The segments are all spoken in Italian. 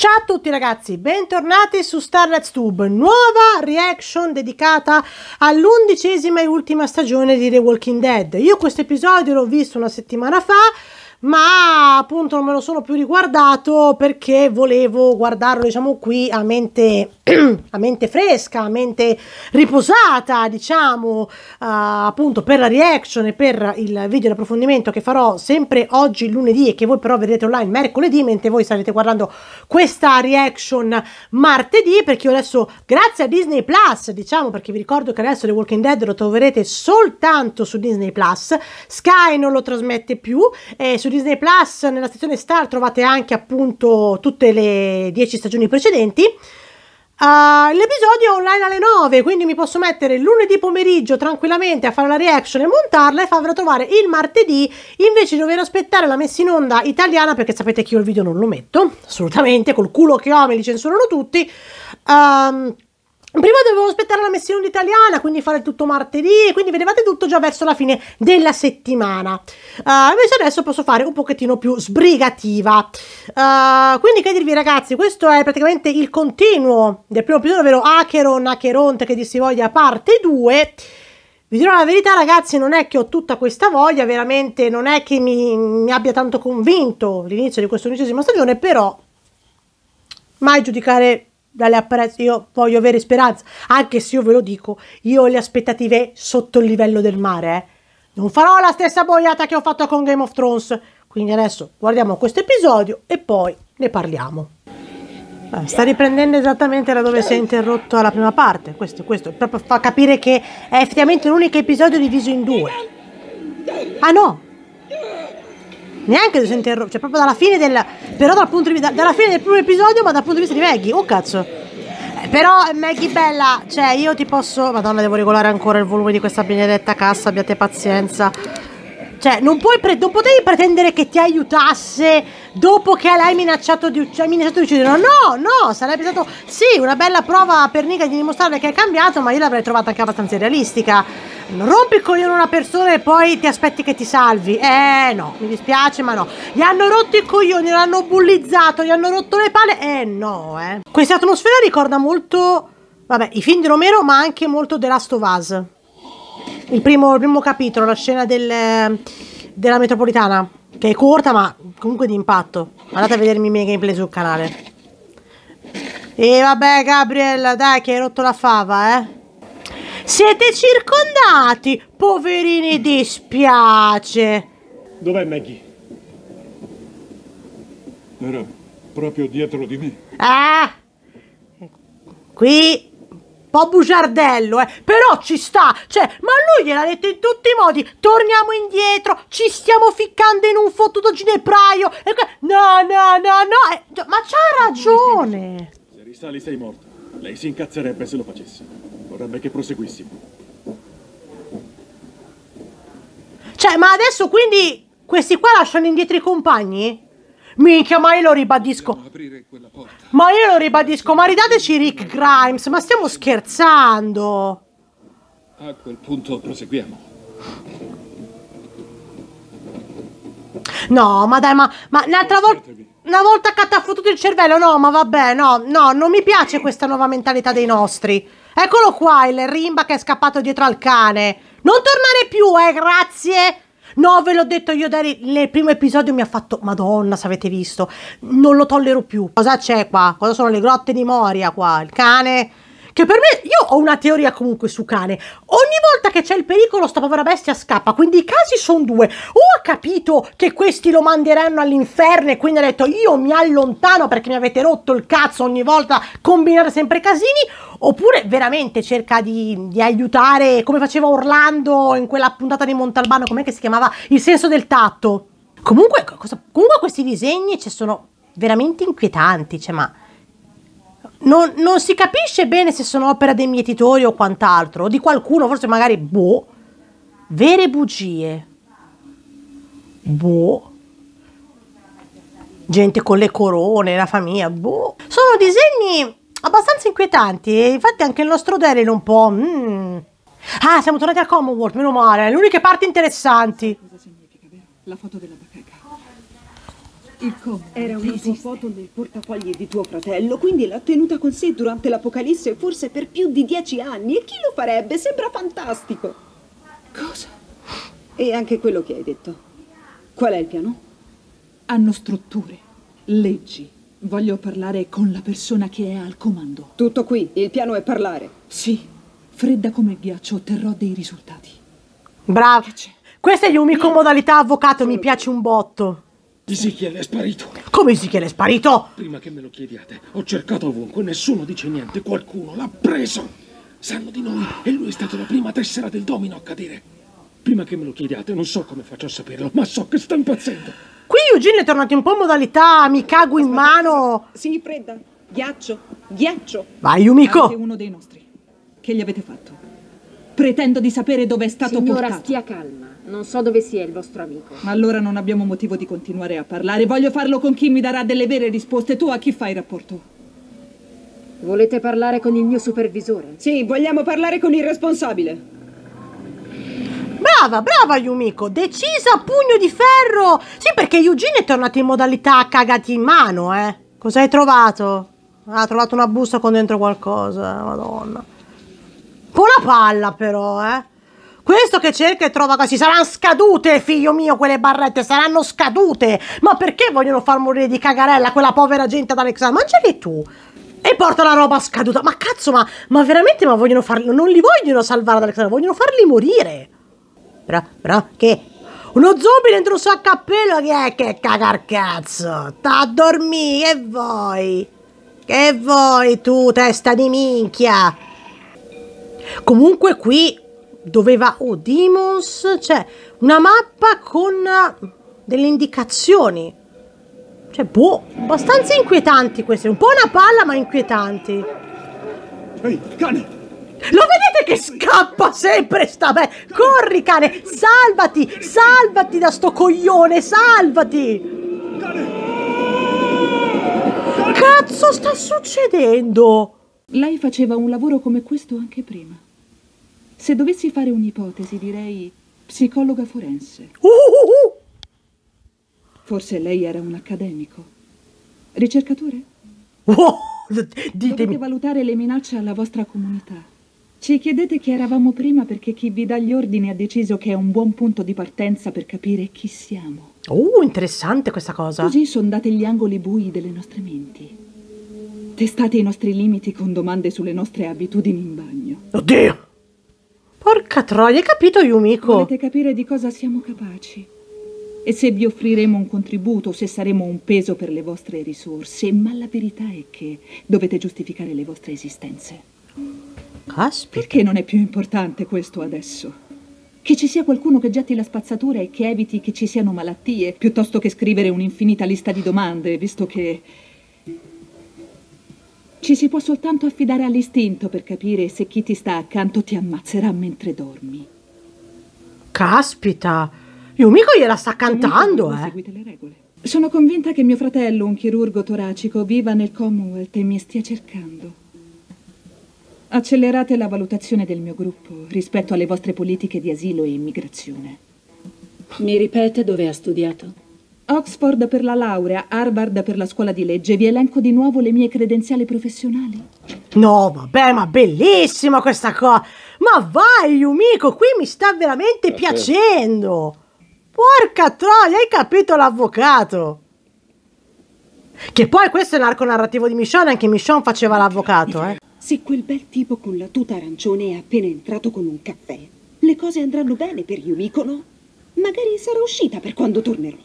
Ciao a tutti ragazzi, bentornati su Starlet's Tube, nuova reaction dedicata all'undicesima e ultima stagione di The Walking Dead. Io questo episodio l'ho visto una settimana fa, ma appunto non me lo sono più riguardato perché volevo guardarlo diciamo qui a mente, a mente fresca, a mente riposata diciamo uh, appunto per la reaction e per il video di approfondimento che farò sempre oggi lunedì e che voi però vedrete online mercoledì mentre voi starete guardando questa reaction martedì perché io adesso grazie a Disney Plus diciamo perché vi ricordo che adesso The Walking Dead lo troverete soltanto su Disney Plus Sky non lo trasmette più e su Disney Plus nella sezione Star trovate anche appunto tutte le 10 stagioni precedenti. Uh, l'episodio è online alle 9, quindi mi posso mettere lunedì pomeriggio tranquillamente a fare la reaction e montarla e farvela trovare il martedì invece di dover aspettare la messa in onda italiana perché sapete che io il video non lo metto, assolutamente, col culo che ho me li censurano tutti. Um, Prima dovevo aspettare la onda italiana, quindi fare tutto martedì, quindi vedevate tutto già verso la fine della settimana. Uh, invece adesso posso fare un pochettino più sbrigativa. Uh, quindi che dirvi ragazzi, questo è praticamente il continuo del primo episodio, ovvero Acheron, Acheronte che di si voglia parte 2. Vi dirò la verità ragazzi, non è che ho tutta questa voglia, veramente non è che mi, mi abbia tanto convinto l'inizio di questa undicesima stagione, però mai giudicare dalle apparenze, io voglio avere speranza, anche se io ve lo dico, io ho le aspettative sotto il livello del mare, eh. Non farò la stessa boiata che ho fatto con Game of Thrones, quindi adesso guardiamo questo episodio e poi ne parliamo. Sta riprendendo esattamente da dove si è interrotto la prima parte, questo, questo proprio fa capire che è effettivamente l'unico episodio diviso in due. Ah no, neanche si interrompe, cioè proprio dalla fine del però dal punto di vista dalla fine del primo episodio, ma dal punto di vista di Maggie. Oh cazzo. Eh, però Maggie bella, cioè io ti posso, madonna, devo regolare ancora il volume di questa benedetta cassa, abbiate pazienza. Cioè, non, puoi pre- non potevi pretendere che ti aiutasse dopo che l'hai minacciato di, ucc- minacciato di uccidere. No, no, sarebbe stato sì, una bella prova per Nika di dimostrare che è cambiato, ma io l'avrei trovata anche abbastanza realistica. Rompi il coglione una persona e poi ti aspetti che ti salvi. Eh no, mi dispiace, ma no. Gli hanno rotto i coglioni, l'hanno bullizzato, gli hanno rotto le palle. Eh no, eh. Questa atmosfera ricorda molto, vabbè, i film di Romero, ma anche molto The Last of Us il primo, il primo capitolo, la scena del, della metropolitana, che è corta ma comunque di impatto. Andate a vedermi i miei gameplay sul canale. E vabbè Gabriella, dai che hai rotto la fava, eh. Siete circondati, poverini, dispiace. Dov'è Maggie? Era proprio dietro di me. Ah! Qui po' bugiardello, eh. Però ci sta. Cioè, ma lui gliel'ha detto in tutti i modi. Torniamo indietro, ci stiamo ficcando in un fottuto ginepraio. E no, no, no, no. Eh, ma c'ha ragione. Se risali sei morta. Lei si incazzerebbe se lo facesse. Vorrebbe che proseguissimo. Cioè, ma adesso quindi questi qua lasciano indietro i compagni? Minchia, ma io lo ribadisco. Ma io lo ribadisco, ma ridateci Rick Grimes, ma stiamo scherzando. A quel punto proseguiamo. No, ma dai, ma, ma un'altra volta... Una volta che ha fottuto il cervello, no, ma vabbè, no, no, non mi piace questa nuova mentalità dei nostri. Eccolo qua, il Rimba che è scappato dietro al cane. Non tornare più, eh, grazie. No, ve l'ho detto io Dari, nel primo episodio mi ha fatto Madonna, se avete visto. Non lo tollero più. Cosa c'è qua? Cosa sono le grotte di Moria qua? Il cane che per me, io ho una teoria comunque su cane. Ogni volta che c'è il pericolo, sta povera bestia scappa. Quindi i casi sono due. O ha capito che questi lo manderanno all'inferno e quindi ha detto io mi allontano perché mi avete rotto il cazzo ogni volta combinare sempre casini. Oppure veramente cerca di, di aiutare, come faceva Orlando in quella puntata di Montalbano, com'è che si chiamava? Il senso del tatto. Comunque, cosa, comunque questi disegni ci sono veramente inquietanti, cioè ma non, non, si capisce bene se sono opera dei mietitori o quant'altro, o di qualcuno, forse magari, boh, vere bugie. Boh. Gente con le corone, la famiglia, boh. Sono disegni abbastanza inquietanti infatti anche il nostro Daryl un po'... Mm. Ah, siamo tornati a Commonwealth, meno male, le uniche parti interessanti. Cosa significa, vero? La foto della bacheca. Il com Era una sua foto nel portafogli di tuo fratello, quindi l'ha tenuta con sé durante l'Apocalisse forse per più di dieci anni. E chi lo farebbe? Sembra fantastico. Cosa? E anche quello che hai detto. Qual è il piano? Hanno strutture, leggi. Voglio parlare con la persona che è al comando. Tutto qui, il piano è parlare. Sì, fredda come il ghiaccio, otterrò dei risultati. Bravo. Questa è Yumiko modalità avvocato, mi piace un botto. Ezekiel è sparito. Come si chiede? È sparito? Prima che me lo chiediate, ho cercato ovunque, nessuno dice niente, qualcuno l'ha preso. Sanno di noi e lui è stato la prima tessera del domino a cadere. Prima che me lo chiediate, non so come faccio a saperlo, ma so che sta impazzendo. Qui Eugene è tornato un po' in modalità mi cago in mano. Sì, fredda. Ghiaccio. Ghiaccio. Vai Anche Yumiko. uno dei nostri. Che gli avete fatto? Pretendo di sapere dove è stato Signora, portato. stia calma. Non so dove sia il vostro amico. Ma allora non abbiamo motivo di continuare a parlare. Voglio farlo con chi mi darà delle vere risposte. Tu a chi fai rapporto? Volete parlare con il mio supervisore? Sì, vogliamo parlare con il responsabile. Brava, brava Yumiko. Decisa a pugno di ferro. Sì, perché Eugene è tornato in modalità cagati in mano, eh. Cosa hai trovato? Ah, ha trovato una busta con dentro qualcosa. Madonna. Po' la palla però, eh. Questo che cerca e trova così saranno scadute, figlio mio, quelle barrette saranno scadute. Ma perché vogliono far morire di cagarella quella povera gente ad Alexandria? Mangiali tu. E porta la roba scaduta. Ma cazzo, ma, ma veramente ma vogliono farli. Non li vogliono salvare ad Alexandria, vogliono farli morire. Però, però, che? Uno zombie dentro un suo a cappello che è che cagar cazzo? A dormire, che vuoi? Che vuoi tu, testa di minchia? Comunque qui doveva... Oh, Demons... C'è una mappa con eh, delle indicazioni. Cioè, boh, abbastanza inquietanti queste. Un po' una palla, ma inquietanti. Ehi, cane! Lo vedete che scappa sempre sta be- Corri cane, salvati, salvati da sto coglione, salvati! Cazzo sta succedendo? Lei faceva un lavoro come questo anche prima. Se dovessi fare un'ipotesi, direi psicologa forense. Uh, uh, uh. Forse lei era un accademico. Ricercatore? Dovete ditemi. valutare le minacce alla vostra comunità. Ci chiedete chi eravamo prima perché chi vi dà gli ordini ha deciso che è un buon punto di partenza per capire chi siamo. Uh, interessante questa cosa. Così sondate gli angoli bui delle nostre menti. Testate i nostri limiti con domande sulle nostre abitudini in bagno. Oddio. Porca troia, hai capito Yumiko? Volete capire di cosa siamo capaci? E se vi offriremo un contributo, se saremo un peso per le vostre risorse, ma la verità è che dovete giustificare le vostre esistenze. Caspita. Perché non è più importante questo adesso? Che ci sia qualcuno che getti la spazzatura e che eviti che ci siano malattie, piuttosto che scrivere un'infinita lista di domande, visto che ci si può soltanto affidare all'istinto per capire se chi ti sta accanto ti ammazzerà mentre dormi. Caspita. Yumiko gliela sta cantando, eh. Seguite le regole. Sono convinta che mio fratello, un chirurgo toracico, viva nel Commonwealth e mi stia cercando. Accelerate la valutazione del mio gruppo rispetto alle vostre politiche di asilo e immigrazione. Mi ripete dove ha studiato? Oxford per la laurea, Harvard per la scuola di legge. Vi elenco di nuovo le mie credenziali professionali. No, vabbè, ma bellissima questa cosa. Ma vai, Yumiko, qui mi sta veramente piacendo. Porca troia, hai capito l'avvocato? Che poi questo è l'arco narrativo di Michonne, anche Michonne faceva l'avvocato, eh. Se quel bel tipo con la tuta arancione è appena entrato con un caffè, le cose andranno bene per Yumiko, no? Magari sarà uscita per quando tornerò.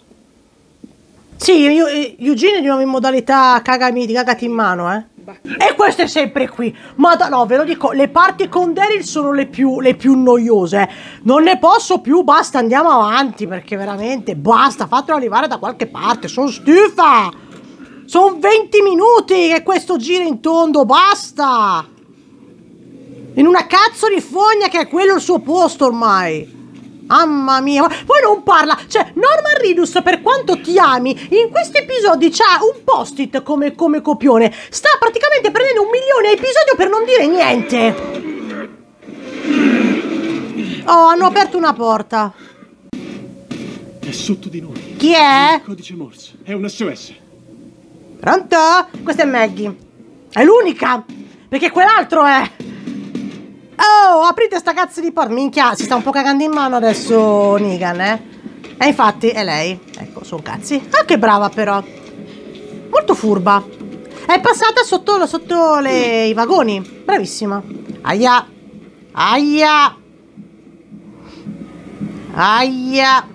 Sì, io, eh, Eugene è di nuovo in modalità cagami, cagati in mano, eh. E questo è sempre qui. Ma no, ve lo dico, le parti con Daryl sono le più, le più noiose. Non ne posso più, basta, andiamo avanti, perché veramente, basta, fatelo arrivare da qualche parte, sono stufa. Sono 20 minuti che questo gira in tondo, basta. In una cazzo di fogna che è quello il suo posto ormai. Mamma mia, ma poi non parla. Cioè, Norman Reedus, per quanto ti ami, in questi episodi c'ha un post-it come, come copione. Sta praticamente prendendo un milione a episodio per non dire niente. Oh, hanno aperto una porta. È sotto di noi. Chi è? Il codice Morse. È un SOS. Pronto? Questa è Maggie. È l'unica. Perché quell'altro è... Oh, aprite sta cazzo di porta. Minchia, si sta un po' cagando in mano adesso Negan, eh. E infatti è lei. Ecco, sono cazzi. Ah, che brava però. Molto furba. È passata sotto, sotto le- i vagoni. Bravissima. Aia. Aia. Aia.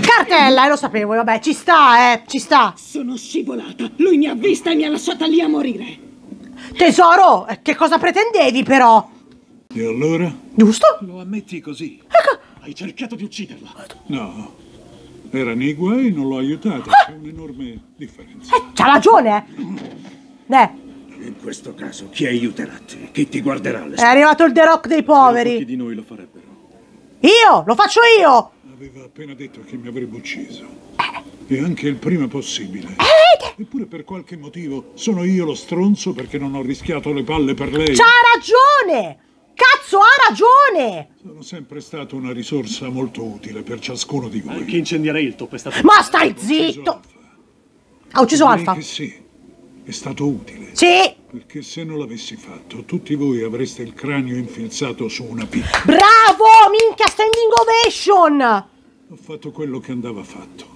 Cartella, eh, lo sapevo, vabbè, ci sta, eh, ci sta. Sono scivolata. Lui mi ha vista e mi ha lasciata lì a morire. Tesoro, che cosa pretendevi però? E allora? Giusto? Lo ammetti così? Hai cercato di ucciderla. No. Era nei guai e non l'ho aiutata. C'è un'enorme differenza. Eh, c'ha ragione, eh. In questo caso chi aiuterà te? Chi ti guarderà è arrivato il The Rock dei poveri. di noi lo farebbero. Io, lo faccio io. Aveva appena detto che mi avrebbe ucciso. E anche il prima possibile. Eppure per qualche motivo sono io lo stronzo perché non ho rischiato le palle per lei. C'ha ragione. Cazzo, ha ragione. Sono sempre stato una risorsa molto utile per ciascuno di voi. Anche incendiare il top è stato... Ma stai zitto. Alfa. Ha ucciso Alfa. che sì, è stato utile. Sì, Perché se non l'avessi fatto, tutti voi avreste il cranio infilzato su una piccola. bravo, minchia, standing ovation. Ho fatto quello che andava fatto.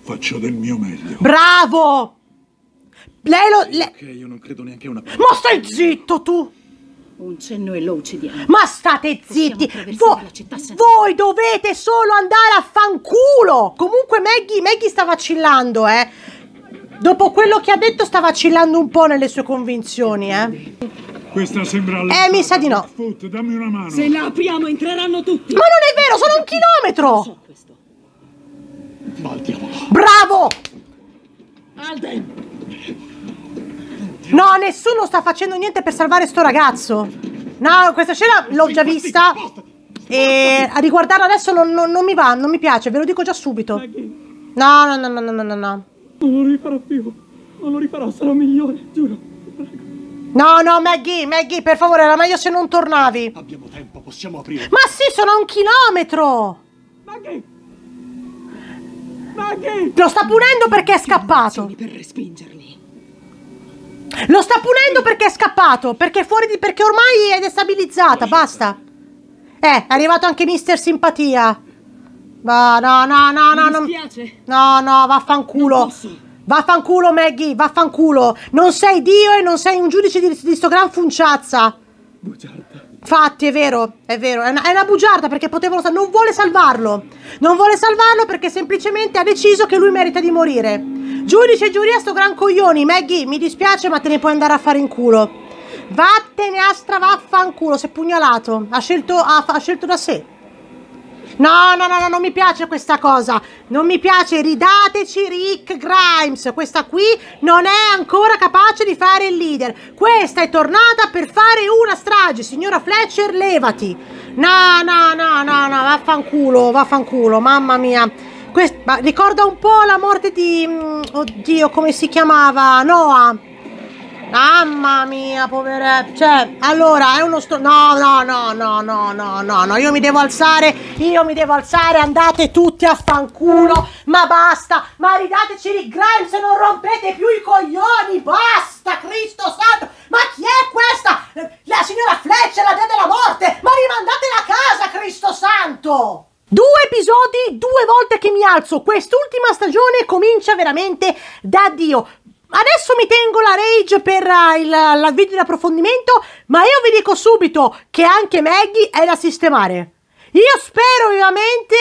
Faccio del mio meglio. Bravo. Lei lo... le- Ok, io non credo neanche a una... Ma stai zitto tu. Un cenno e lo uccidiamo. Ma state zitti! Vo- la voi dovete solo andare a fanculo! Comunque Maggie, Maggie sta vacillando, eh. Dopo quello che ha detto sta vacillando un po' nelle sue convinzioni, eh. Questa sembra Eh, mi sa di no. Foot, dammi una mano. Se la apriamo entreranno tutti. Ma non è vero, sono un chilometro! Diavolo. Bravo! Alden, No, nessuno sta facendo niente per salvare sto ragazzo. No, questa scena l'ho già vista. E a riguardarla adesso non, non- non mi va, non mi piace, ve lo dico già subito. No, no, no, no, no, no, no, no. Non lo rifarò più. Non lo rifarò, sarò migliore, giuro. No, no, Maggie, Maggie, per favore, era meglio se non tornavi. Abbiamo tempo, possiamo aprire. Ma sì, sono a un chilometro! Maggie! Maggie! Lo sta punendo perché è scappato. per respingerli. Lo sta punendo perché è scappato. Perché è fuori di. perché ormai è destabilizzata. Basta. Eh, è arrivato anche Mister Simpatia. No, no, no, no. Mi non- dispiace. No, no, vaffanculo. Vaffanculo, Maggie, vaffanculo. Non sei Dio e non sei un giudice di, di sto gran funciazza. Bugiarda. Infatti, è vero, è vero, è una, è una bugiarda perché potevano non vuole salvarlo. Non vuole salvarlo perché semplicemente ha deciso che lui merita di morire. Giudice e giuria sto gran coglioni, Maggie, mi dispiace, ma te ne puoi andare a fare in culo. Vattene a stravaffanculo, si è pugnalato. Ha scelto, ha, ha scelto da sé. No, no, no, no, non mi piace questa cosa. Non mi piace. Ridateci Rick Grimes. Questa qui non è ancora capace di fare il leader. Questa è tornata per fare una strage. Signora Fletcher, levati. No, no, no, no, no, vaffanculo, vaffanculo, mamma mia. Quest- ma ricorda un po' la morte di... mm, Oddio, come si chiamava? Noah. Mamma mia, poveretto. Cioè, allora, è uno sto... No, no, no, no, no, no, no, no. Io mi devo alzare, io mi devo alzare, andate tutti a fanculo. Ma basta, ma ridateci Rick Grimes e non rompete più i coglioni. Basta, Cristo santo. Ma chi è questa? La signora Fletcher, la dea della morte. Ma rimandatela a casa, Cristo santo. Due episodi, due volte che mi alzo. Quest'ultima stagione comincia veramente da Dio. Adesso mi tengo la rage per eh, il la video di approfondimento, ma io vi dico subito che anche Maggie è da sistemare. Io spero vivamente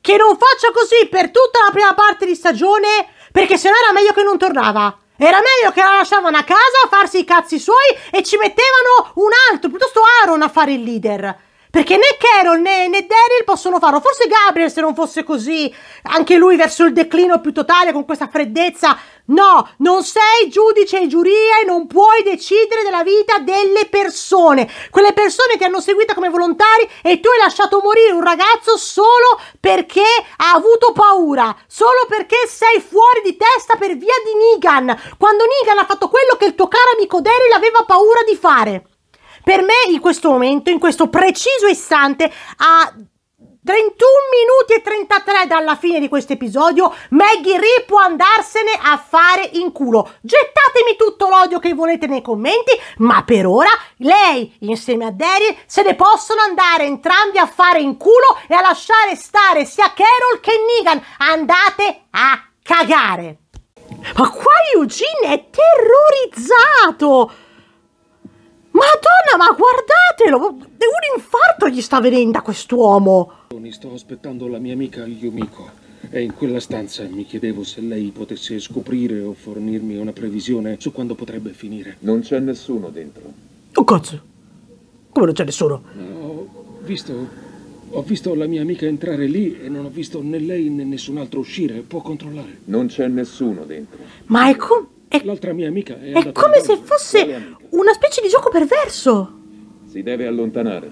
che non faccia così per tutta la prima parte di stagione, perché sennò era meglio che non tornava. Era meglio che la lasciavano a casa a farsi i cazzi suoi e ci mettevano un altro, piuttosto Aaron a fare il leader. Perché né Carol né, né Daryl possono farlo. Forse Gabriel, se non fosse così, anche lui verso il declino più totale con questa freddezza. No, non sei giudice e giuria e non puoi decidere della vita delle persone. Quelle persone ti hanno seguita come volontari e tu hai lasciato morire un ragazzo solo perché ha avuto paura. Solo perché sei fuori di testa per via di Negan. Quando Negan ha fatto quello che il tuo caro amico Daryl aveva paura di fare. Per me in questo momento, in questo preciso istante, ha 31 minuti e 33 dalla fine di questo episodio, Maggie Ree può andarsene a fare in culo. Gettatemi tutto l'odio che volete nei commenti, ma per ora lei insieme a Daryl se ne possono andare entrambi a fare in culo e a lasciare stare sia Carol che Negan. Andate a cagare. Ma qua Eugene è terrorizzato. Madonna, ma guardatelo! Un infarto gli sta venendo a quest'uomo! Sto aspettando la mia amica Yumiko. E in quella stanza mi chiedevo se lei potesse scoprire o fornirmi una previsione su quando potrebbe finire. Non c'è nessuno dentro. Oh cazzo! Come non c'è nessuno? Ho visto. Ho visto la mia amica entrare lì e non ho visto né lei né nessun altro uscire. Può controllare. Non c'è nessuno dentro. Ma è come. È, L'altra mia amica è, è come se fosse una specie di gioco perverso. Si deve allontanare.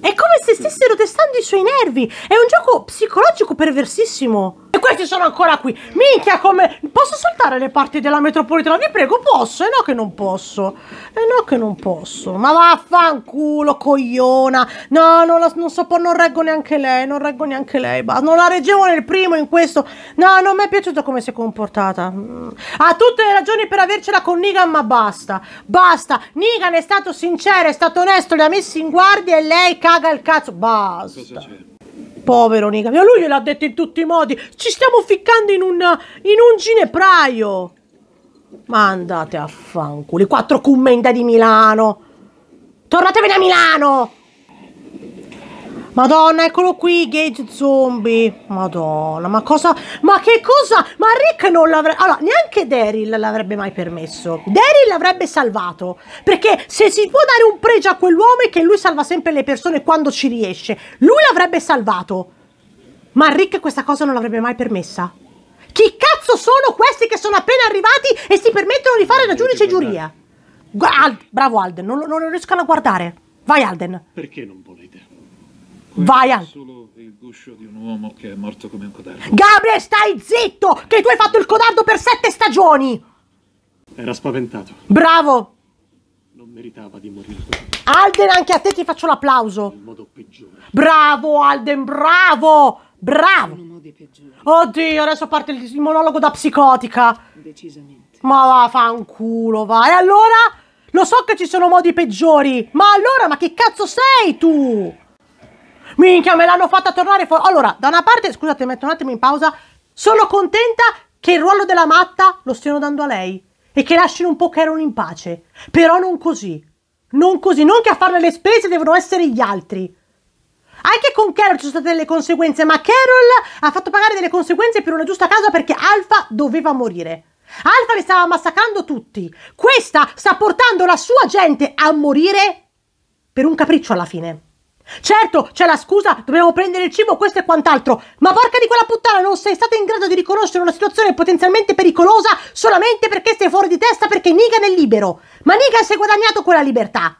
È come se stessero testando i suoi nervi. È un gioco psicologico perversissimo. Questi sono ancora qui. Minchia, come. Posso saltare le parti della metropolitana? Vi prego, posso? E no, che non posso. E no, che non posso. Ma vaffanculo, cogliona. No, non, la, non so, non reggo neanche lei. Non reggo neanche lei. ba- Non la reggevo nel primo, in questo. No, non mi è piaciuto come si è comportata. Mm. Ha tutte le ragioni per avercela con Negan, ma basta. Basta. Negan è stato sincero, è stato onesto, li ha messi in guardia e lei caga il cazzo. Basta. Povero Negan. Ma lui gliel'ha detto in tutti i modi. Ci stiamo ficcando in un, in un ginepraio. Ma andate a fanculo. I quattro commenda di Milano. Tornatevene a Milano. Madonna, eccolo qui, Gage Zombie. Madonna, ma cosa... Ma che cosa... Ma Rick non l'avrebbe... Allora, neanche Daryl l'avrebbe mai permesso. Daryl l'avrebbe salvato. Perché se si può dare un pregio a quell'uomo è che lui salva sempre le persone quando ci riesce. Lui l'avrebbe salvato. Ma Rick questa cosa non l'avrebbe mai permessa. Chi cazzo sono questi che sono appena arrivati e si permettono di fare da giudice giuria? Gu- Ald- bravo Alden, non, non riescono a guardare. Vai Alden. Perché non volete? Vai Alden. Solo il guscio di un uomo che è morto come un codardo. Gabriel, stai zitto! Che tu hai fatto il codardo per sette stagioni! Era spaventato. Bravo! Non meritava di morire. Alden, anche a te ti faccio l'applauso. In modo peggiore. Bravo Alden, bravo! Bravo! Oddio, adesso parte il, monologo da psicotica. Decisamente. Ma va, fanculo, va. E allora? Lo so che ci sono modi peggiori, ma allora, ma che cazzo sei tu? Minchia, me l'hanno fatta tornare fuori. Allora, da una parte, scusate, metto un attimo in pausa. Sono contenta che il ruolo della matta lo stiano dando a lei e che lasciano un po' Carol in pace. Però non così. Non così, non che a farle le spese devono essere gli altri. Anche con Carol ci sono state delle conseguenze, ma Carol ha fatto pagare delle conseguenze per una giusta causa perché Alfa doveva morire. Alfa li stava massacrando tutti. Questa sta portando la sua gente a morire per un capriccio alla fine. Certo, c'è la scusa, dobbiamo prendere il cibo, questo e quant'altro, ma porca di quella puttana, non sei stata in grado di riconoscere una situazione potenzialmente pericolosa solamente perché sei fuori di testa perché Negan è libero. Ma Negan si è guadagnato quella libertà.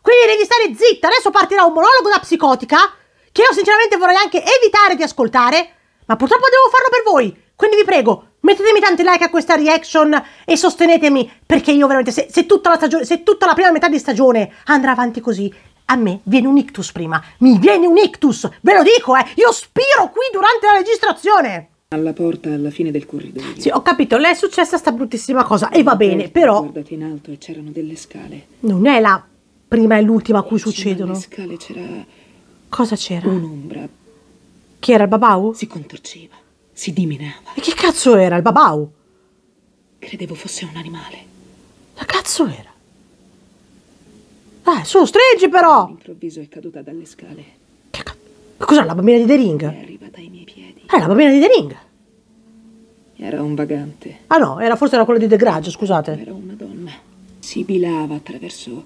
Quindi devi stare zitta, adesso partirà un monologo da psicotica che io sinceramente vorrei anche evitare di ascoltare, ma purtroppo devo farlo per voi. Quindi vi prego, mettetemi tanti like a questa reaction e sostenetemi perché io veramente se, se tutta la stagione, se tutta la prima metà di stagione andrà avanti così, a me viene un ictus prima. Mi viene un ictus, ve lo dico, eh. Io spiro qui durante la registrazione. Alla porta, alla fine del corridoio. Sì, ho capito, le è successa sta bruttissima cosa e va bene, però guardato in alto e c'erano delle scale. non è la prima e l'ultima a cui succedono. alle scale c'era Cosa c'era? un'ombra. Chi era il babau? Si contorceva, si dimenava. E che cazzo era il babau? Credevo fosse un animale. Che cazzo era? Eh, su, stringi però! All'improvviso è caduta dalle scale Che ca- Cos'è la bambina di The Ring? è arrivata ai miei piedi. Eh, la bambina di The Ring. Era un vagante. Ah no, era forse era quella di The Grudge, scusate. Era una donna. Sibilava attraverso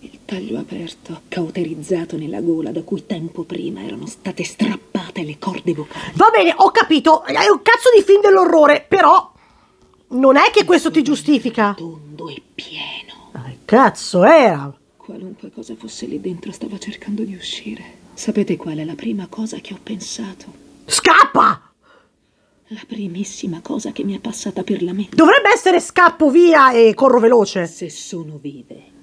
il taglio aperto, cauterizzato nella gola da cui tempo prima erano state strappate le corde vocali. Va bene, ho capito, è un cazzo di film dell'orrore, però non è che questo ti giustifica. Tondo e pieno. Che cazzo era? Qualunque cosa fosse lì dentro stava cercando di uscire. Sapete qual è la prima cosa che ho pensato? Scappa! La primissima cosa che mi è passata per la mente. Dovrebbe essere scappo via e corro veloce. Se sono vive,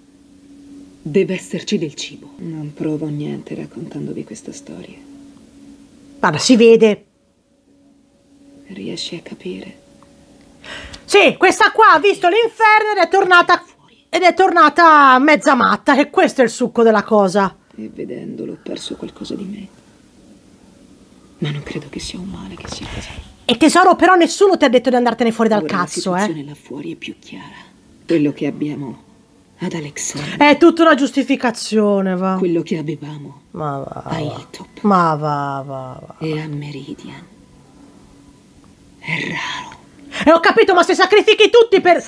Deve esserci del cibo. Non provo niente raccontandovi questa storia. Guarda, si vede. Riesci a capire? Sì, questa qua ha visto l'inferno ed è tornata ed è tornata mezza matta e questo è il succo della cosa. E vedendolo ho perso qualcosa di me. Ma non credo che sia un male che sia così. E tesoro, però nessuno ti ha detto di andartene fuori dal Ora cazzo, la eh. là fuori è più chiara. Quello che abbiamo ad Alexandria, È tutta una giustificazione, va. quello che avevamo Ma va. a Hilltop Ma va, va, va. e a Meridian è raro. E ho capito, ma se sacrifichi tutti per...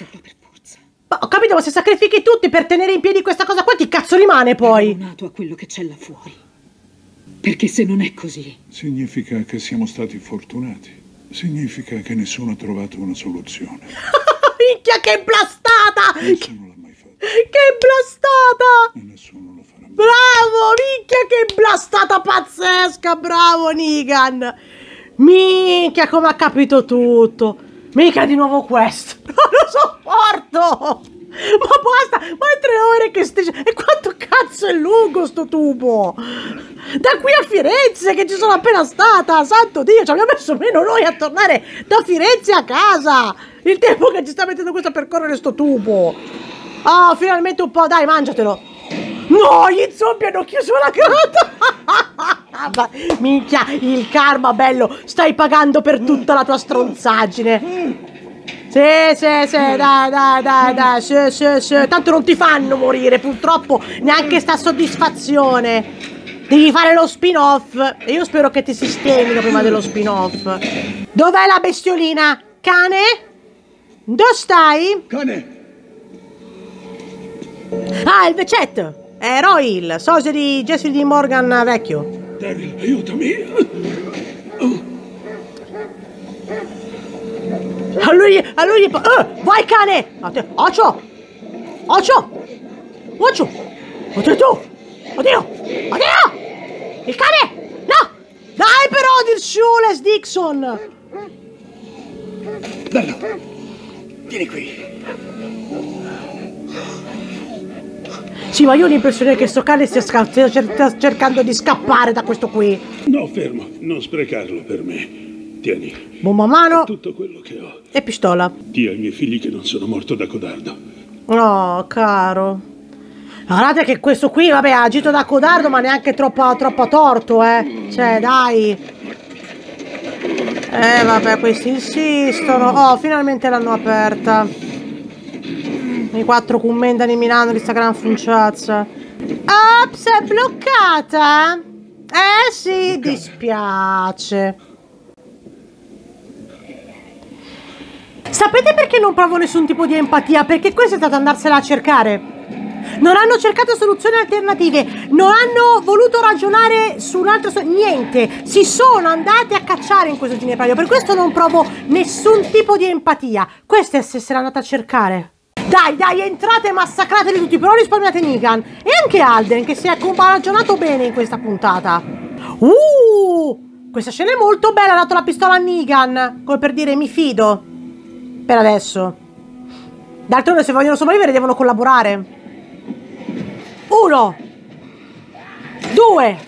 Ma ho capito, ma se sacrifichi tutti per tenere in piedi questa cosa qua, chi cazzo rimane poi? Paragonato a quello che c'è là fuori. Perché se non è così, Significa che siamo stati fortunati. Significa che nessuno ha trovato una soluzione. Minchia, che blastata! Che, Nessuno l'ha mai fatto che blastata! e nessuno lo farà mai. Bravo, minchia, che blastata pazzesca! Bravo, Nigan! Minchia, come ha capito tutto! Mica di nuovo questo! Non lo sopporto! Ma basta! Ma è tre ore che stai... E quanto cazzo è lungo sto tubo? Da qui a Firenze, che ci sono appena stata! Santo Dio, ci abbiamo messo meno noi a tornare da Firenze a casa! Il tempo che ci sta mettendo questo a percorrere sto tubo! Oh, finalmente un po', dai, mangiatelo! No, gli zombie hanno chiuso la grotta! Ma- Minchia, il karma, bello, stai pagando per tutta la tua stronzaggine. Sì, sì, sì, dai, dai, dai, dai, sì, sì, sì. Tanto non ti fanno morire, purtroppo, neanche sta soddisfazione. Devi fare lo spin-off. E io spero che ti sistemino prima dello spin-off. Dov'è la bestiolina? Cane? Dove stai? Cane! Ah, il vecet! È Royal, sosia di Jesse D. Morgan vecchio. Daryl, aiutami! A lui, a lui Eh, vai cane! Ocio! Ocio! Ocio! Oddio tu! Oddio! Oddio! Il cane! No! Dai però, del Shules Dixon! Bello! Vieni qui! Sì, ma io ho l'impressione che sto cane stia, stia cercando di scappare da questo qui. No, fermo, non sprecarlo per me. Tieni, Bomba a mano tutto quello che ho. e pistola. Dia ai miei figli che non sono morto da codardo. Oh, caro. Guardate che questo qui, vabbè, ha agito da codardo, ma neanche troppo, troppo torto, eh. Cioè, dai. Eh, vabbè, questi insistono. Oh, finalmente l'hanno aperta. I quattro commentano minando di sta gran funciazza. Ops, è bloccata? Eh sì, dispiace. Sapete perché non provo nessun tipo di empatia? Perché questo è stato andarsela a cercare. Non hanno cercato soluzioni alternative, non hanno voluto ragionare su un altro... so- niente, si sono andati a cacciare in questo ginepraio, per questo non provo nessun tipo di empatia. Questo è se se l'è andata a cercare. Dai, dai, entrate e massacrateli tutti, però risparmiate Nigan. E anche Alden, che si è ragionato bene in questa puntata. Uh, questa scena è molto bella, ha dato la pistola a Nigan, come per dire mi fido. Per adesso. D'altronde se vogliono sopravvivere devono collaborare. Uno. Due.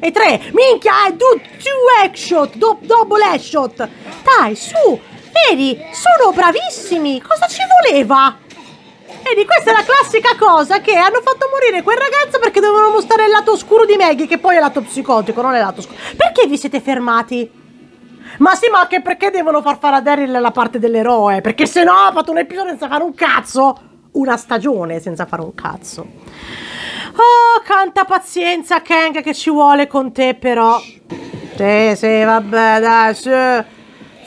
E tre. Minchia, è du- two headshot. Do- double headshot. Dai, su. Vedi, sono bravissimi. Cosa ci voleva? Vedi, questa è la classica cosa che hanno fatto morire quel ragazzo perché dovevano mostrare il lato oscuro di Maggie, che poi è lato psicotico, non è lato oscuro. Perché vi siete fermati? Ma sì, ma anche perché devono far fare a Daryl la parte dell'eroe? Perché se no ha fatto un episodio senza fare un cazzo. Una stagione senza fare un cazzo. Oh, canta pazienza, Kang, che ci vuole con te, però. Sì, sì, vabbè, dai, sì.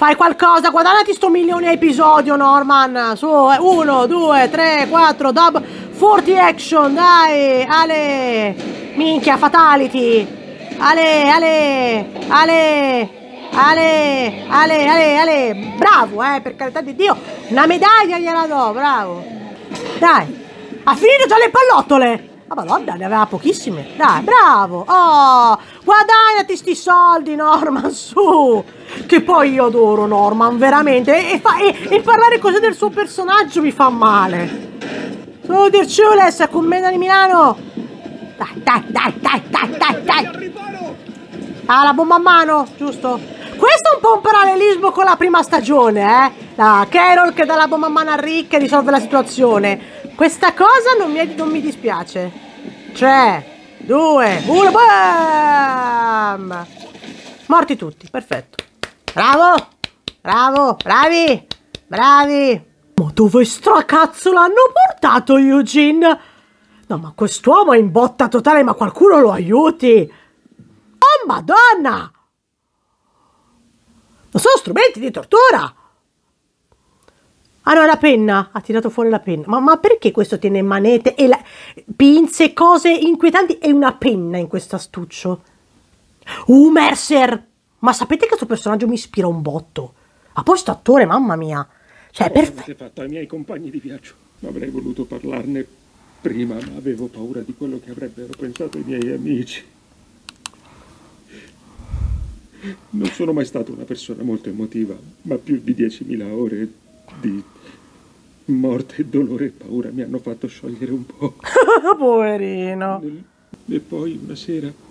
Fai qualcosa, guadagnati sto milione a episodio, Norman. Su, eh, uno, due, tre, quattro, dub. 40 action, dai, Ale. Minchia, fatality. Ale, Ale, Ale. Ale, Ale, Ale, Ale, bravo, eh, per carità di Dio, una medaglia gliela do, bravo. Dai, ha finito già le pallottole. Ma madonna, ne aveva pochissime. Dai, bravo. Oh, guadagnati sti soldi, Norman, su. Che poi io adoro Norman, veramente. E, fa- e- e parlare così del suo personaggio mi fa male. Su, Su, Dirciules, con Mena di Milano! Dai, dai, dai, dai, dai, dai, dai! Ah, la bomba a mano, giusto? Questo è un po' un parallelismo con la prima stagione, eh? La Carol che dà la bomba a mano a Rick e risolve la situazione. Questa cosa non mi, non mi dispiace. 3, 2, 1, bam! Morti tutti, perfetto. Bravo! Bravo, bravi! Bravi! Ma dove stracazzo l'hanno portato Eugene? No, ma quest'uomo è in botta totale, ma qualcuno lo aiuti! Oh, madonna! Non sono strumenti di tortura! Ah no, la penna! Ha tirato fuori la penna. Ma, ma perché questo tiene manete e la... pinze, cose inquietanti e una penna in questo astuccio? Uh, Mercer! Ma sapete che questo personaggio mi ispira un botto? A poi sto attore, mamma mia! Cioè, è perfetto. Fatto ai miei compagni di viaggio. Avrei voluto parlarne prima, ma avevo paura di quello che avrebbero pensato i miei amici. Non sono mai stata una persona molto emotiva, ma più di 10.000 ore di morte, dolore e paura mi hanno fatto sciogliere un po'. Poverino. E poi una sera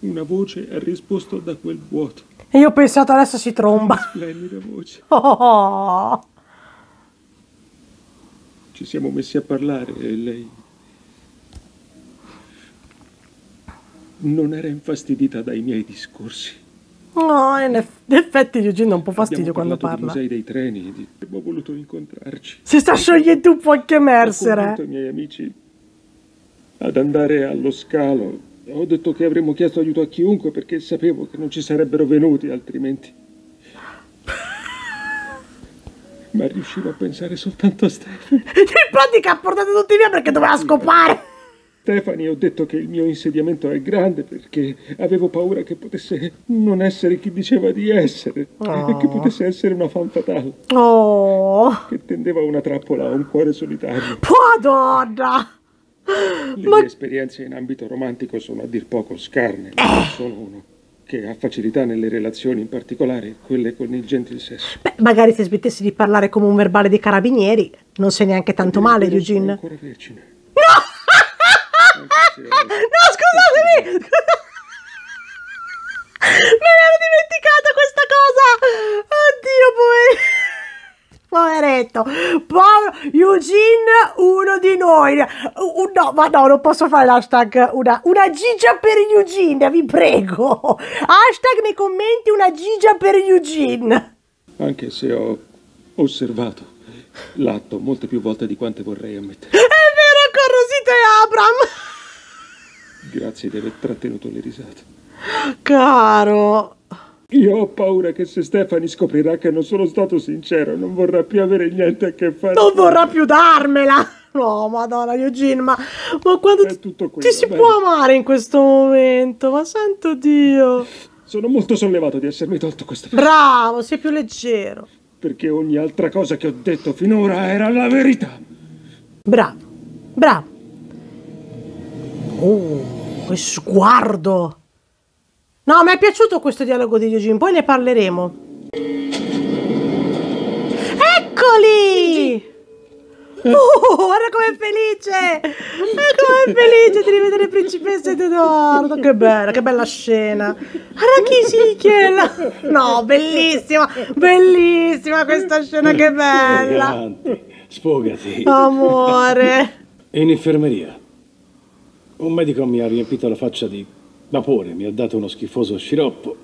una voce ha risposto da quel vuoto. E io ho pensato adesso si tromba. Splendida voce. Oh. Ci siamo messi a parlare e lei non era infastidita dai miei discorsi. No, in, eff- in effetti Eugene dà un po' fastidio quando parla. musei dei treni, di... abbiamo voluto incontrarci. Si sta sciogliendo un po' anche Mercer, eh. i miei amici ad andare allo scalo. Ho detto che avremmo chiesto aiuto a chiunque perché sapevo che non ci sarebbero venuti altrimenti. Ma riuscivo a pensare soltanto a Stefani. In pratica ha portato tutti via perché doveva scopare. Stefani, ho detto che il mio insediamento è grande perché avevo paura che potesse non essere chi diceva di essere e che potesse essere una fan fatale Oh, che tendeva una trappola a un cuore solitario. madonna. Le mie esperienze in ambito romantico sono a dir poco scarne, ma sono uno che ha facilità nelle relazioni, in particolare quelle con il gentil sesso. Beh, magari se smettessi di parlare come un verbale dei carabinieri, non sei neanche tanto male, Sono Eugene. ancora vergine. No, scusatemi! Me l'ero dimenticata questa cosa! Oddio, poveretto! Povero Eugene, uno di noi! Uh, no, ma no, non posso fare l'hashtag una, una gigia per Eugene, vi prego! Hashtag nei commenti una gigia per Eugene! Anche se ho osservato l'atto molte più volte di quante vorrei ammettere. È vero, Corrosito e Abram! Grazie di aver trattenuto le risate. Caro! Io ho paura che se Stefani scoprirà che non sono stato sincero, non vorrà più avere niente a che fare. Non vorrà più darmela! No, madonna, Eugene, ma, ma quando ti, tutto qui, ti si bene. può amare in questo momento? Ma santo Dio! Sono molto sollevato di essermi tolto questo Bravo, sei più leggero. perché ogni altra cosa che ho detto finora era la verità. Bravo, bravo. Oh, che sguardo! No, mi è piaciuto questo dialogo di Eugene, poi ne parleremo. Eccoli! Oh, guarda com'è felice! Guarda com'è felice di rivedere Principessa ed Edoardo! Che bella, che bella scena! Guarda chi si chiede! No, bellissima! Bellissima questa scena, che bella! Sfogati. Amore! In infermeria. Un medico mi ha riempito la faccia di vapore, mi ha dato uno schifoso sciroppo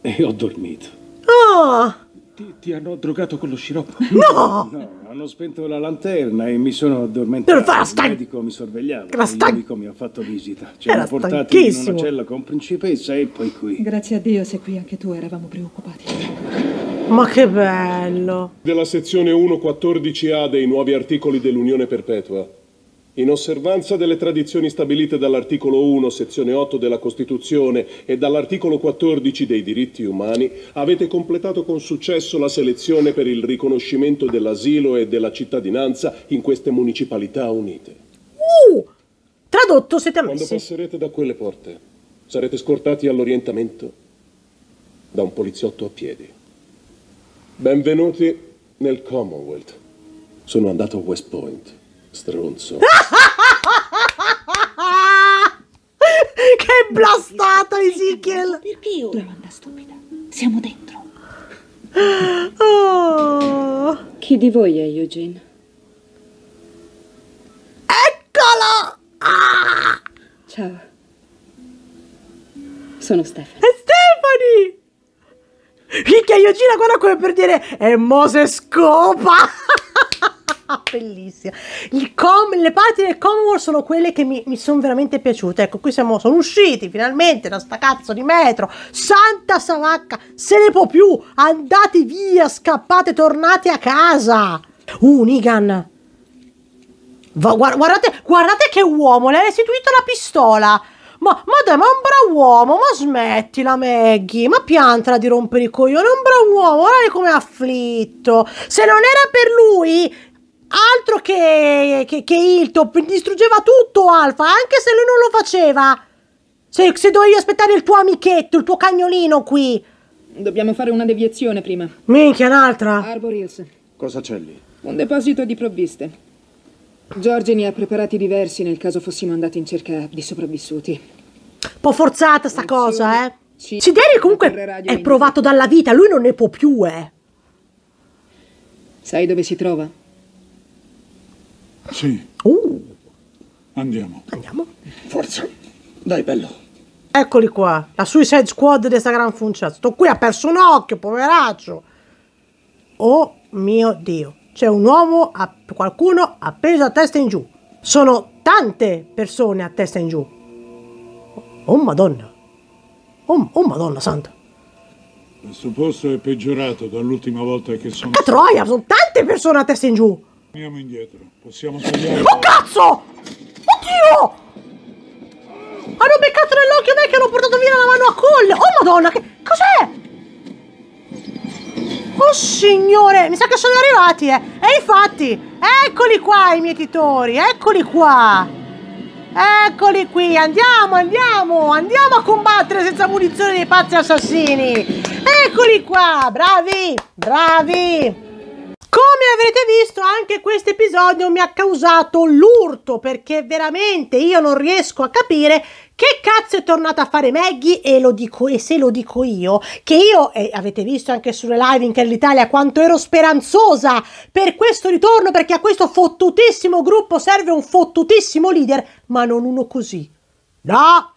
e ho dormito. Oh! Ti, ti hanno drogato con lo sciroppo? No! No, hanno spento la lanterna e mi sono addormentato. Era Il stan- medico mi sorvegliava, Era il stan- medico mi ha fatto visita. Ci Era hanno portati in stanchissimo. una cella con principessa e poi qui. Grazie a Dio sei qui anche tu, eravamo preoccupati. Ma che bello! Della sezione 1.14a dei nuovi articoli dell'Unione Perpetua. In osservanza delle tradizioni stabilite dall'articolo 1, sezione 8 della Costituzione e dall'articolo 14 dei diritti umani, avete completato con successo la selezione per il riconoscimento dell'asilo e della cittadinanza in queste municipalità unite. Uh! Tradotto siete Quando ammessi. passerete da quelle porte, sarete scortati all'orientamento da un poliziotto a piedi. Benvenuti nel Commonwealth. Sono andato a West Point Stronzo. che blastata, Ezekiel! Perché io? Domanda stupida. Siamo dentro. Oh, Chi di voi è Eugene? eccolo! Ah, Ciao. Sono Stefano. è Stefani! Minchia, io gira guarda come per dire e Mose scopa! Bellissima. Il com- le parti del Commonwealth sono quelle che mi, mi sono veramente piaciute. Ecco, qui siamo, sono usciti finalmente da sta cazzo di metro. Santa Savacca, se ne può più. Andate via, scappate, tornate a casa. Uh, Nigan. Guardate, guardate che uomo, le ha restituito la pistola. Ma, ma dai, ma è un bravo uomo, ma smettila Maggie, ma piantala di rompere i coglioni, è un bravo uomo, guardate come è afflitto. Se non era per lui, altro che, che, che Hiltop, distruggeva tutto Alfa, anche se lui non lo faceva. Se, se dovevi aspettare il tuo amichetto, il tuo cagnolino qui. Dobbiamo fare una deviazione prima. Minchia, un'altra. Arbor Hills, Cosa c'è lì? un deposito di provviste. Giorgi ne ha preparati diversi nel caso fossimo andati in cerca di sopravvissuti. Un po' forzata sta cosa, eh. Sì. Sideri comunque è provato dalla vita, lui non ne può più, eh. Sai dove si trova? Sì, Uh, andiamo. andiamo. Forza. Dai, bello. Eccoli qua, la Suicide Squad di sta gran. Sto qui ha perso un occhio, poveraccio. Oh mio Dio, c'è un uomo, a- qualcuno appeso a testa in giù. Sono tante persone a testa in giù. Oh madonna. Oh, oh madonna santa. Questo posto è peggiorato dall'ultima volta che sono Che troia, sono tante persone a testa in giù. Andiamo indietro. Possiamo tagliare. Oh cazzo! Oddio! Hanno beccato nell'occhio me che hanno portato via la mano a colle! Oh madonna, che cos'è? Oh signore, mi sa che sono arrivati, eh! E infatti, eccoli qua i mietitori, eccoli qua! Eccoli qui, andiamo, andiamo, andiamo a combattere senza munizione dei pazzi assassini! Eccoli qua, bravi, bravi! Come avrete visto, anche questo episodio mi ha causato l'urto perché veramente io non riesco a capire che cazzo è tornata a fare Maggie e lo dico e se lo dico io che io e avete visto anche sulle live in l'Italia quanto ero speranzosa per questo ritorno perché a questo fottutissimo gruppo serve un fottutissimo leader ma non uno così. No,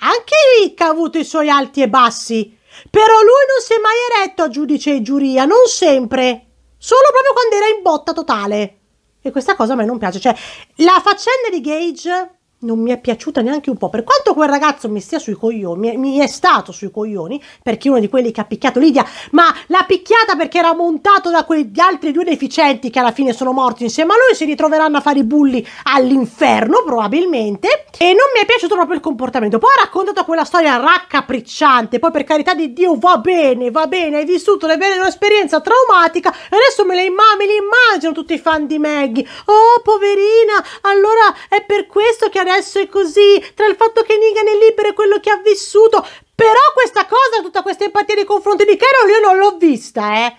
anche Rick ha avuto i suoi alti e bassi, però lui non si è mai eretto a giudice e giuria, non sempre, solo proprio quando era in botta totale. E questa cosa a me non piace, cioè la faccenda di Gage non mi è piaciuta neanche un po', per quanto quel ragazzo mi stia sui coglioni, mi è, stato sui coglioni, perché uno di quelli che ha picchiato Lidia, ma l'ha picchiata perché era montato da quegli altri due deficienti che alla fine sono morti insieme a lui, si ritroveranno a fare i bulli all'inferno probabilmente, e non mi è piaciuto proprio il comportamento. Poi ha raccontato quella storia raccapricciante, poi per carità di Dio va bene, va bene, hai vissuto un'esperienza traumatica e adesso me, le imma- me li immagino tutti i fan di Maggie. Oh, poverina, allora è per questo che adesso è così, tra il fatto che Negan è libero e quello che ha vissuto. Però questa cosa, tutta questa empatia nei confronti di Carol, io non l'ho vista, eh.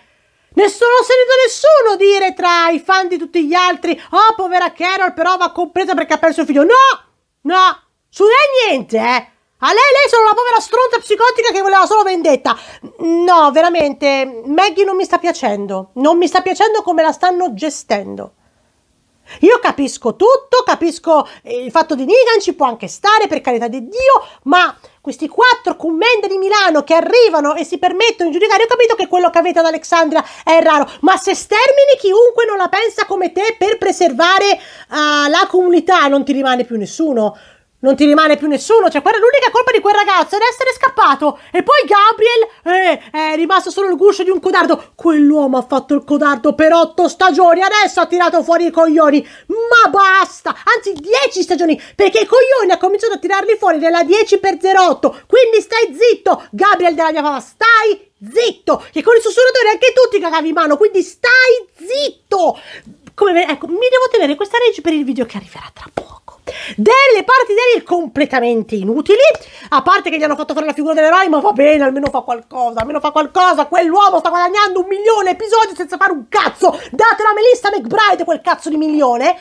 Nessuno ho sentito nessuno dire tra i fan di tutti gli altri, oh povera Carol, però va compresa perché ha perso il figlio. No, no, su lei niente, eh. A lei, lei è solo una povera stronza psicotica che voleva solo vendetta. No, veramente, Maggie non mi sta piacendo. Non mi sta piacendo come la stanno gestendo. Io capisco tutto, capisco eh, il fatto di Negan, ci può anche stare, per carità di Dio, ma questi quattro commendi di Milano che arrivano e si permettono di giudicare, ho capito che quello che avete ad Alexandria è raro, ma se stermini chiunque non la pensa come te per preservare uh, la comunità, non ti rimane più nessuno. Non ti rimane più nessuno, cioè l'unica colpa di quel ragazzo è di essere scappato. E poi Gabriel eh, è rimasto solo il guscio di un codardo. Quell'uomo ha fatto il codardo per otto stagioni, adesso ha tirato fuori i coglioni. Ma basta, anzi dieci stagioni, perché i coglioni ha cominciato a tirarli fuori nella 10 per 08. Quindi stai zitto, Gabriel della mia fama, stai zitto. Che con i sussurratori anche tu ti cagavi in mano, quindi stai zitto. Come, ecco, mi devo tenere questa legge per il video che arriverà tra poco delle parti Daryl completamente inutili a parte che gli hanno fatto fare la figura dell'eroe ma va bene almeno fa qualcosa almeno fa qualcosa. Quell'uomo sta guadagnando un milione episodi senza fare un cazzo. Datelo a Melissa McBride quel cazzo di milione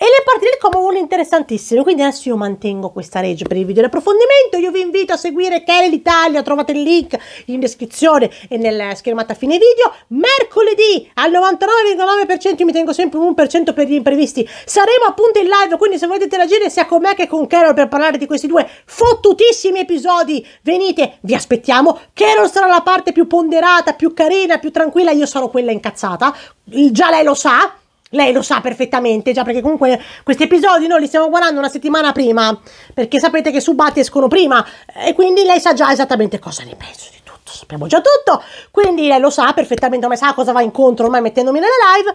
e le parti del Commonwealth interessantissime, quindi adesso io mantengo questa regge per il video di approfondimento, io vi invito a seguire Kelly l'Italia, trovate il link in descrizione e nella schermata a fine video, mercoledì al 99,9% io mi tengo sempre un 1% per gli imprevisti, saremo appunto in live, quindi se volete interagire sia con me che con Carol per parlare di questi due fottutissimi episodi, venite, vi aspettiamo, Carol sarà la parte più ponderata, più carina, più tranquilla, io sarò quella incazzata, già lei lo sa, lei lo sa perfettamente, già perché comunque questi episodi noi li stiamo guardando una settimana prima, perché sapete che su Batti escono prima e quindi lei sa già esattamente cosa ne penso di tutto, sappiamo già tutto, quindi lei lo sa perfettamente, come sa cosa va incontro ormai mettendomi nelle live.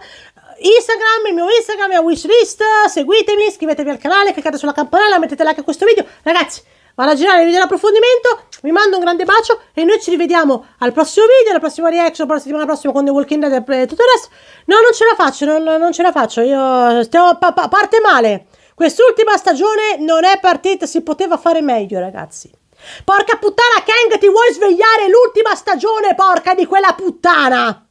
Instagram, il mio Instagram è wishlist, seguitemi, iscrivetevi al canale, cliccate sulla campanella, mettete like a questo video. Ragazzi, vado a girare il video di approfondimento, vi mando un grande bacio e noi ci rivediamo al prossimo video, alla prossima reaction, la settimana prossima con The Walking Dead e tutto il resto. No, non ce la faccio, non, non ce la faccio, io stiamo, pa, pa, parte male. Quest'ultima stagione non è partita, si poteva fare meglio, ragazzi. Porca puttana, Kang, ti vuoi svegliare l'ultima stagione, porca di quella puttana!